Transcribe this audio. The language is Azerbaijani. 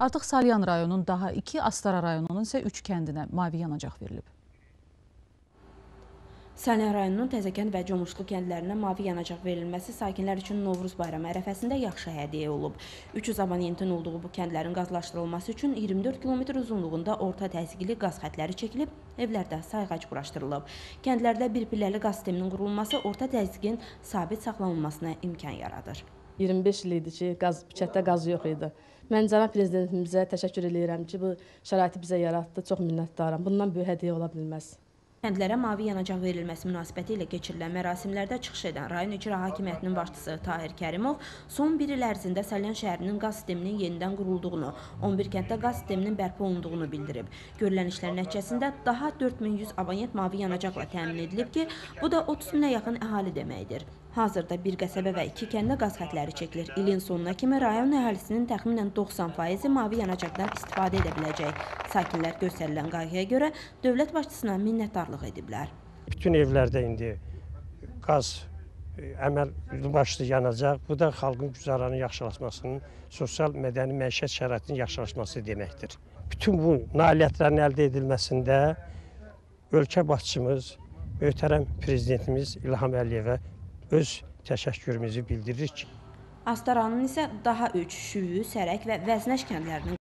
Artıq Salyan rayonunun daha 2, Astara rayonunun isə 3 kəndinə mavi yanacaq verilib. Salyan rayonunun Təzəkənd və Comuşlu kəndlərinə mavi yanacaq verilməsi sakinlər üçün Novruz bayramı ərəfəsində yaxşı hədiyyə olub. 300 abonentin olduğu bu kəndlərin qazlaşdırılması üçün 24 km uzunluğunda orta təzyiqli qaz xətləri çəkilib, evlərdə sayğac quraşdırılıb. Kəndlərdə bir pilləli qaz sisteminin qurulması orta təzyiqin sabit saxlanılmasına imkan yaradır. 25 il idi ki, qaz kənddə qaz yox idi. Mən cənab prezidentimizə təşəkkür edirəm ki, bu şəraiti bizə yaratdı. Çox minnətdaram. Bundan böyük hədiyyə ola bilməz. Kəndlərə mavi yanacaq verilməsi münasibəti ilə keçirilən mərasimlərdə çıxış edən rayon icra hakimiyyətinin başçısı Tahir Kərimov son bir il ərzində Salyan şəhərinin qaz sisteminin yenidən qurulduğunu, 11 kənddə qaz sisteminin bərpa olunduğunu bildirib. Görülən işlər nəticəsində daha 4100 abonent mavi yanacaqla təmin edilib ki, bu da 30 minə yaxın əhali deməkdir. Hazırda bir qəsəbə və iki kəndə qaz xətləri çəkilir. İlin sonuna kimi rayon əhalisinin təxminən 90%-i mavi yanacaqdan istifadə edə biləcək. Sakinlər göstərilən qayğıya görə dövlət başçısına minnətdarlıq ediblər. Bütün evlərdə indi qaz e, əməl başlı yanacaq. Bu da xalqın güzəranın yaxşılaşmasının, sosial mədəni məişət şəraitinin yaxşılaşması deməkdir. Bütün bu nailiyyətlərin əldə edilməsində ölkə başçımız, möhtərəm prezidentimiz İlham Əliyevə öz təşəkkürümüzü bildiririk ki, Astaranın isə daha 3 Şüyü, Sərək və Vəznəş kəndlərinin